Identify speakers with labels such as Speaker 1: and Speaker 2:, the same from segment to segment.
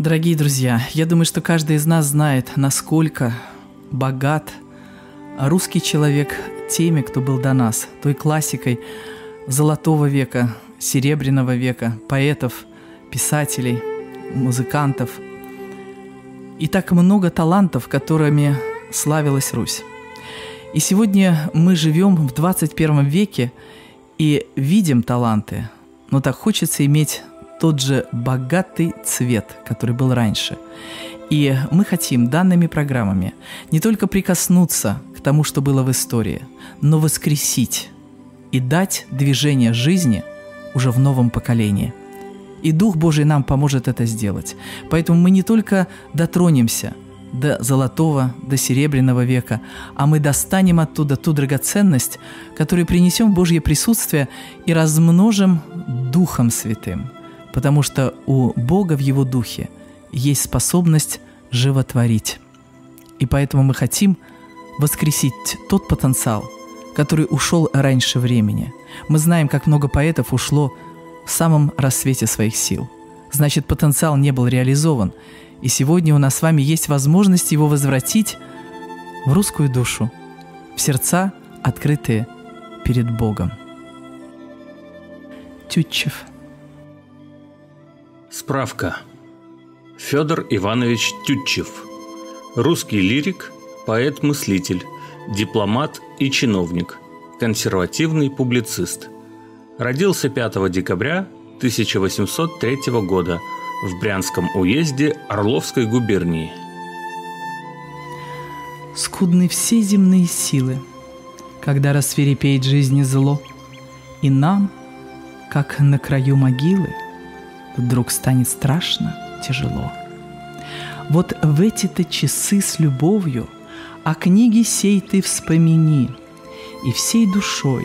Speaker 1: Дорогие друзья, я думаю, что каждый из нас знает, насколько богат русский человек теми, кто был до нас, той классикой золотого века, серебряного века, поэтов, писателей, музыкантов. И так много талантов, которыми славилась Русь. И сегодня мы живем в 21 веке и видим таланты, но так хочется иметь тот же богатый цвет, который был раньше. И мы хотим данными программами не только прикоснуться к тому, что было в истории, но воскресить и дать движение жизни уже в новом поколении. И Дух Божий нам поможет это сделать. Поэтому мы не только дотронемся до золотого, до серебряного века, а мы достанем оттуда ту драгоценность, которую принесем в Божье присутствие и размножим Духом Святым – потому что у Бога в Его Духе есть способность животворить. И поэтому мы хотим воскресить тот потенциал, который ушел раньше времени. Мы знаем, как много поэтов ушло в самом рассвете своих сил. Значит, потенциал не был реализован. И сегодня у нас с вами есть возможность его возвратить в русскую душу, в сердца, открытые перед Богом. Тютчев –
Speaker 2: Справка. Федор Иванович Тютчев. Русский лирик, поэт-мыслитель, дипломат и чиновник, консервативный публицист. Родился 5 декабря 1803 года в Брянском уезде Орловской губернии.
Speaker 1: Скудны все земные силы, когда рассверепеет жизни зло, и нам, как на краю могилы – вдруг станет страшно тяжело. Вот в эти-то часы с любовью о книге сей ты вспомини, и всей душой,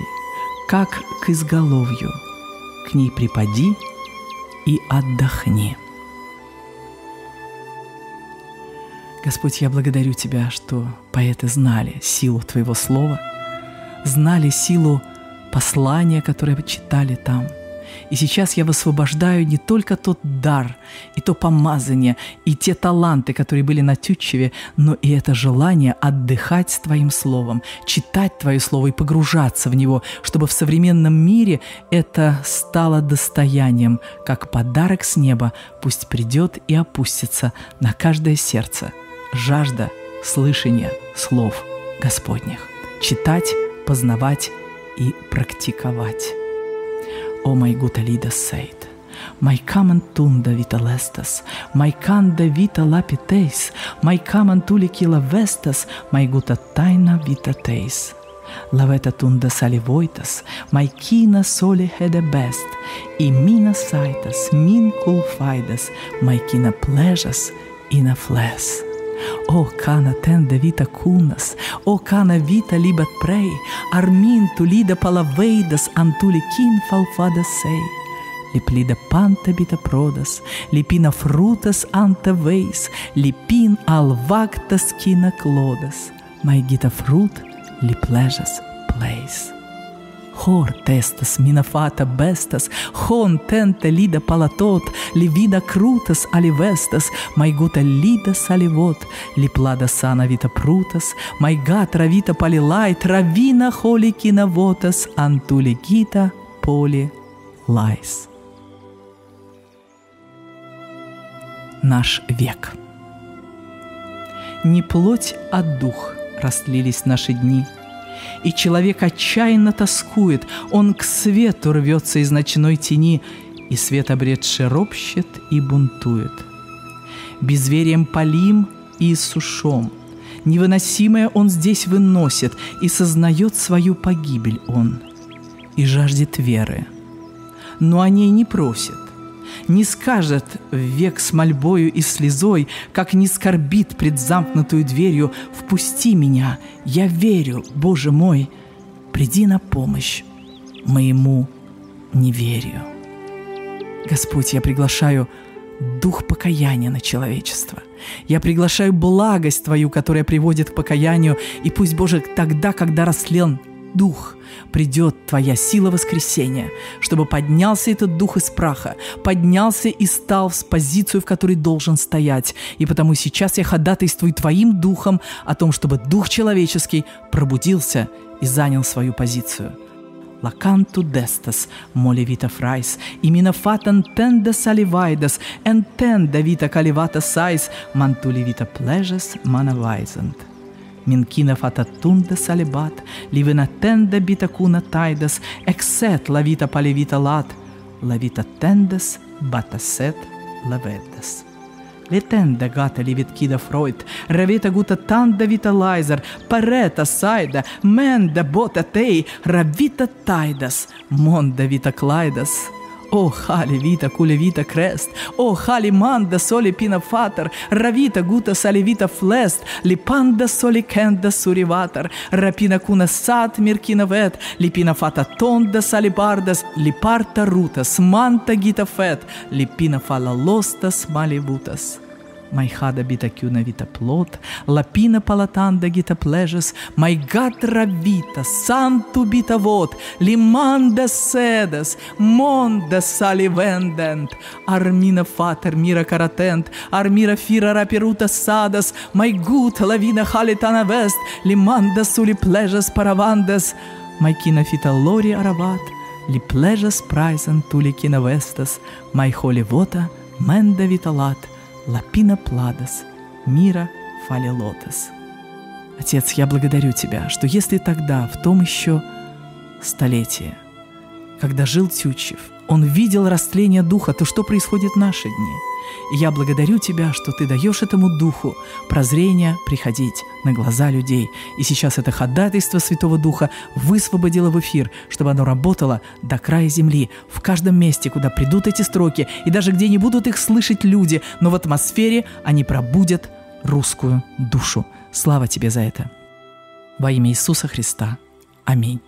Speaker 1: как к изголовью, к ней припади и отдохни. Господь, я благодарю Тебя, что поэты знали силу Твоего Слова, знали силу послания, которое читали там – и сейчас я высвобождаю не только тот дар, и то помазание, и те таланты, которые были на Тютчеве, но и это желание отдыхать с Твоим Словом, читать Твое Слово и погружаться в него, чтобы в современном мире это стало достоянием, как подарок с неба пусть придет и опустится на каждое сердце. Жажда слышания слов Господних. Читать, познавать и практиковать. O mai guta lida seit. Mai caman tunda vita lestas, mai canda vita lapiteis, mai caman tulikila vestas, mai guta taina vita teis. Laveta tunda salivoitas, mai kina sole hede best, i mina saitas, min kulfaidas, mai kina pležas, ina fles. O cana tende vita cunas, o cana vita libat prei, armin tu lida palaveidas antuli kin falfada sei. Liplida panta bita prodas, lipina frutas anta veis, lipin al vactas kina clodas, mai gita frut li plejas place. Mina fata bestas, hon tente lida palatot, li vida crutas alivestas, mai guta lida salivot, li plada sana vita prutas, mai gatra vita palilai, travina holi kinavotas, antuli gita поли лайс. Наш век. Не плоть, а дух растлились наши дни – и человек отчаянно тоскует, он к свету рвется из ночной тени, и свет обретший ропщет и бунтует. Безверием полим и иссушом, невыносимое он здесь выносит, и сознает свою погибель он, и жаждет веры, но о ней не просит не скажет век с мольбою и слезой, как не скорбит пред замкнутую дверью, «Впусти меня, я верю, Боже мой, приди на помощь моему неверию». Господь, я приглашаю дух покаяния на человечество. Я приглашаю благость Твою, которая приводит к покаянию, и пусть, Боже, тогда, когда растлен Дух, придет Твоя сила воскресения, чтобы поднялся этот Дух из праха, поднялся и стал в позицию, в которой должен стоять. И потому сейчас я ходатайствую Твоим Духом о том, чтобы Дух человеческий пробудился и занял свою позицию – la cantu destas, mole vita frais, imina fatan tende salivaidas, entende vita calivata sais, mantuli vita plejas Минкина фата тунда салебат, ливина тенда бита куна тайдас, эксет лавита палевита лат, лавита тендас батасет лаведас. Летенда гата ливит кида Фройд, равита гута танда вита лайзер, парета сайда, менда бота тей, равита тайдас, монда вита клайдас, hali vita cule vita crest, o hali manda soli pina fater, ravita guta sali vita flest, li panda soli kenda surivater, rapina cuna sat mirkina vet, li pina fata tonda sali bardas, li parta rutas, manta gita fet, li pina fala lostas malibutas. mai hada bita chiuna vita plot, lapina palatanda gita plejas, mai gatra vita, santu bita vot, limanda sedas, monda sali vendent, armina fater mira caratent, armira fira rapiruta sadas, mai gut la vina halitana vest, limanda suli plejas paravandas, mai kina fita lori aravat, Лапина Пладос, Мира Фалилотес. Отец, я благодарю Тебя, что если тогда, в том еще столетии, когда жил Тютчев, он видел растление духа, то что происходит в наши дни? И я благодарю Тебя, что Ты даешь этому духу прозрение приходить на глаза людей. И сейчас это ходатайство Святого Духа высвободило в эфир, чтобы оно работало до края земли, в каждом месте, куда придут эти строки, и даже где не будут их слышать люди, но в атмосфере они пробудят русскую душу. Слава Тебе за это. Во имя Иисуса Христа. Аминь.